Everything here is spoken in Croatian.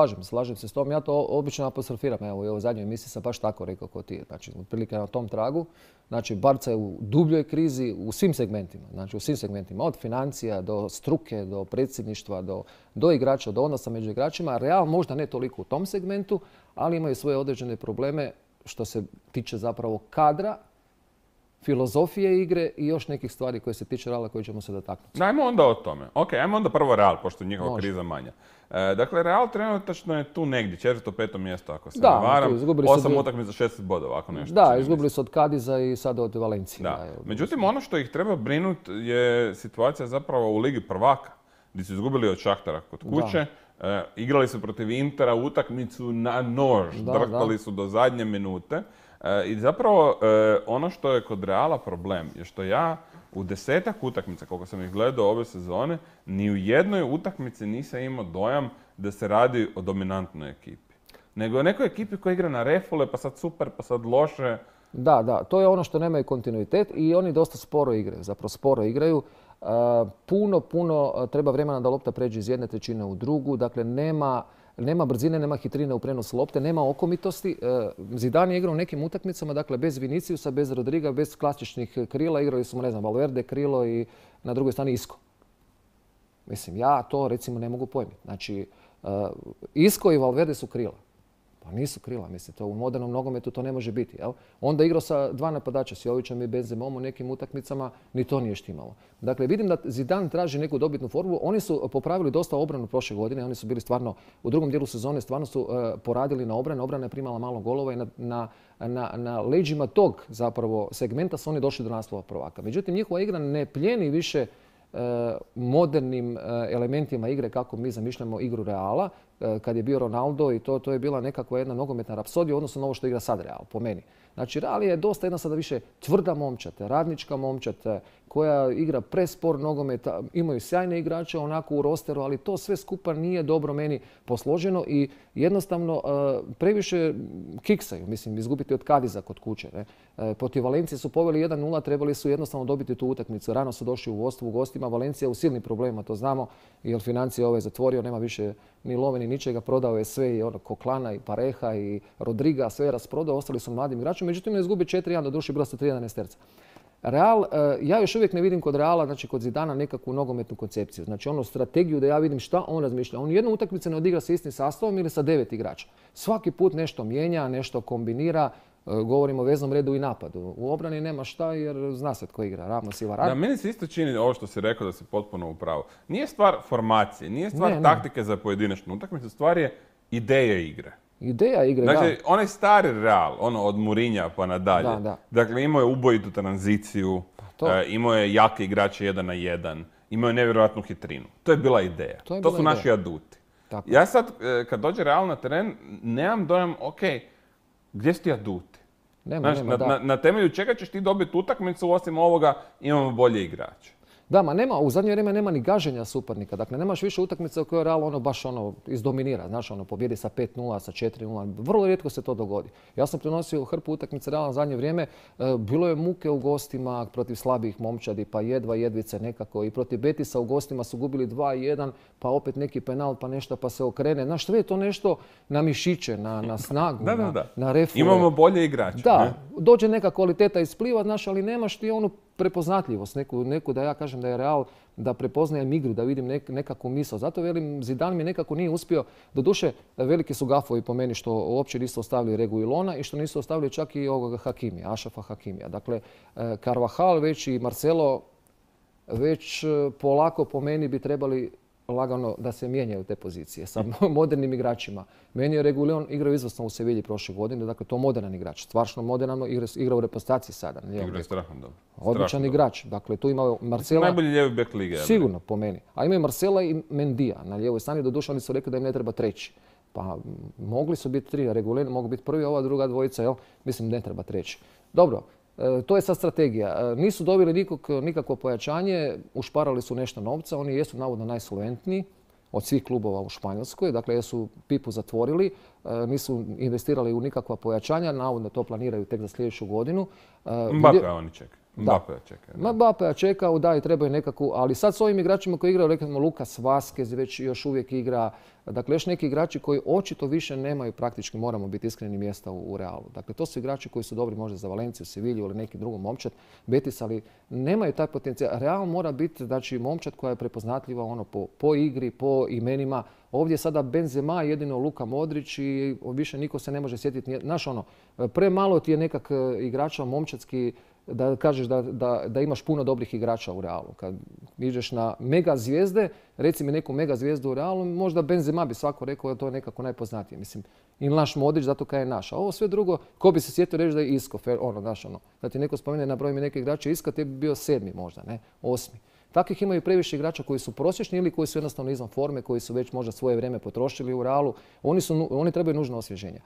slažem, slažem se s tom. Ja to obično apostrofiram. Evo, u ovoj zadnjoj emisiji sam baš tako rekao kao ti. Znači, otprilike na tom tragu. Znači, Barca je u dubljoj krizi u svim segmentima. Znači, u svim segmentima. Od financija do struke, do predsjedništva, do, do igrača, do odnosa među igračima. Real možda ne toliko u tom segmentu, ali imaju svoje određene probleme što se tiče zapravo kadra filozofije igre i još nekih stvari koje se tiče Reala koje ćemo se dotaknuti. Ajmo onda o tome. Ok, ajmo onda prvo Real, pošto je njihova kriza manja. E, dakle, Real trenutačno je tu negdje, četvrto, peto mjesto, ako se da, ne varam. Osam utakmica, šest bodova, ako nešto. Da, izgubili su od Kadiza i sada od Valencije. Da. Međutim, ono što ih treba brinuti je situacija zapravo u Ligi prvaka, gdje su izgubili od Šahtara kod kuće. E, igrali su protiv Intera utakmicu na nož, drhtali su do zadnje minute. E, I zapravo e, ono što je kod Reala problem je što ja u desetak utakmica, koliko sam ih gledao ove sezone, ni u jednoj utakmici nisam imao dojam da se radi o dominantnoj ekipi. Nego o nekoj ekipi koja igra na refule, pa sad super, pa sad loše. Da, da, to je ono što nemaju kontinuitet i oni dosta sporo igraju, zapravo sporo igraju. E, puno, puno treba vremena da lopta pređe iz jedne trećine u drugu, dakle nema nema brzine, nema hitrine u prenosu lopte, nema okomitosti. E, Zidane je igrao u nekim utakmicama, dakle bez Viniciusa, bez Rodriga, bez klasičnih krila. Igrali smo, ne znam, Valverde, krilo i na drugoj strani Isko. Mislim, ja to recimo ne mogu pojmiti. Znači, e, Isko i Valverde su krila. Pa nisu krila, mislim, to u modernom nogometu to ne može biti. Jel? Onda igrao sa dva napadača, s Jovićem i Benzemom u nekim utakmicama, ni to nije štimalo. Dakle, vidim da Zidane traži neku dobitnu formu. Oni su popravili dosta obranu prošle godine, oni su bili stvarno, u drugom dijelu sezone stvarno su e, poradili na obranu, obrana je primala malo golova i na, na, na, leđima tog zapravo segmenta su oni došli do naslova prvaka. Međutim, njihova igra ne pljeni više modernim e, elementima igre kako mi zamišljamo igru Reala, E, kad je bio Ronaldo i to, to je bila nekakva jedna nogometna rapsodija odnosno ovo što igra sad Real, po meni. Znači, Real je dosta jedna sada više tvrda momčad, radnička momčad, koja igra prespor nogomet, imaju sjajne igrače onako u rosteru, ali to sve skupa nije dobro meni posloženo i jednostavno e, previše kiksaju, mislim, izgubiti od Kadiza kod kuće. Ne? E, protiv Valencije su poveli 1-0, trebali su jednostavno dobiti tu utakmicu. Rano su došli u vodstvu u gostima, Valencija u silnim problema, to znamo, jer financije ove zatvorio, nema više ni love ni ničega, prodao je sve i ono Koklana i Pareha i Rodriga, sve je rasprodao, ostali su mladim igračima, međutim ne izgubi 4-1, do duše bila su 3-11 terca. Real, e, ja još uvijek ne vidim kod Reala, znači kod Zidana nekakvu nogometnu koncepciju. Znači ono strategiju da ja vidim šta on razmišlja. On jednu utakmicu ne odigra sa istim sastavom ili sa devet igrača. Svaki put nešto mijenja, nešto kombinira. E, govorimo o veznom redu i napadu. U obrani nema šta jer zna se tko igra. Ramos i Da, meni se isto čini ovo što si rekao da si potpuno u pravu. Nije stvar formacije, nije stvar taktike za pojedinačnu utakmicu, stvar je ideje igre. Ideja igre, Dakle, onaj stari Real, ono od Murinja pa nadalje. Dakle, imao je ubojitu tranziciju, pa e, imao je jake igrače jedan na jedan, imao je nevjerojatnu hitrinu. To je bila ideja. To, su naši aduti. Ja sad, e, kad dođe Real na teren, nemam dojam, ok, gdje su ti aduti? Nema, nema, na, na, temelju čega ćeš ti dobiti utakmicu, osim ovoga imamo bolje igrače. Da, ma nema, u zadnje vrijeme nema ni gaženja suparnika. Dakle, nemaš više utakmice u kojoj Real ono baš ono izdominira. Znaš, ono pobjedi sa 5-0, sa 4-0. Vrlo rijetko se to dogodi. Ja sam prenosio hrpu utakmice Reala u zadnje vrijeme. E, bilo je muke u gostima protiv slabih momčadi, pa jedva jedvice nekako. I protiv Betisa u gostima su gubili 2-1, pa opet neki penal, pa nešto pa se okrene. Znaš, sve je to nešto na mišiće, na, na snagu, da, na, na Imamo bolje igrače. Da, dođe neka kvaliteta ispliva, znaš, ali nemaš ti onu prepoznatljivost, neku, neku da ja kažem da je Real, da prepoznajem igru, da vidim nek, nekakvu misao. Zato velim, Zidane mi nekako nije uspio. Doduše, veliki su gafovi po meni što uopće nisu ostavili Regu Ilona i što nisu ostavili čak i ovoga Hakimija, Ašafa Hakimija. Dakle, e, Carvajal već i Marcelo već e, polako po meni bi trebali lagano da se mijenjaju te pozicije sa modernim igračima. Meni je Regulion igrao izvrsno u Sevilji prošle godine, dakle to moderan igrač, stvarno moderno igra, u repostaciji sada. Igra strašno dobro. Odličan igrač. Dakle, tu imao Marcela... Najbolji lijevi bek lige. Sigurno, po meni. A imaju Marcela i Mendija na lijevoj strani. Doduše, oni su rekli da im ne treba treći. Pa mogli su biti tri, Regulion mogu biti prvi, ova druga dvojica, jel? Mislim, ne treba treći. Dobro, to je sad strategija. E, nisu dobili nikakvo pojačanje, ušparali su nešto novca, oni jesu navodno najsolventniji od svih klubova u Španjolskoj, dakle jesu pipu zatvorili, e, nisu investirali u nikakva pojačanja, navodno to planiraju tek za sljedeću godinu. Mbaka oni čekaju. Mbappé čeka. Ma Mbappé čeka, da i trebaju nekakvu, ali sad s ovim igračima koji igraju, rekli smo Lukas Vaskez već još uvijek igra, dakle još neki igrači koji očito više nemaju praktički, moramo biti iskreni, mjesta u, Realu. Dakle, to su igrači koji su dobri možda za Valenciju, Sevilju ili neki drugi momčad, Betis, ali nemaju taj potencijal. Real mora biti, znači, momčad koja je prepoznatljiva ono po, po igri, po imenima. Ovdje je sada Benzema, jedino Luka Modrić i više niko se ne može sjetiti. Znaš ono, premalo ti je nekak e, igrača momčadski da kažeš da, da, da, imaš puno dobrih igrača u Realu. Kad iđeš na mega zvijezde, reci mi neku mega zvijezdu u Realu, možda Benzema bi svako rekao da to je nekako najpoznatije. Mislim, i naš Modrić zato kaj je naš. A ovo sve drugo, ko bi se sjetio reći da je Isko, ono, znaš, ono. Da ti neko spomene, na broj mi neke igrače Iska, ti bi bio sedmi možda, ne, osmi. Takvih imaju previše igrača koji su prosječni ili koji su jednostavno izvan forme, koji su već možda svoje vrijeme potrošili u Realu. Oni, su, oni trebaju nužno osvježenje.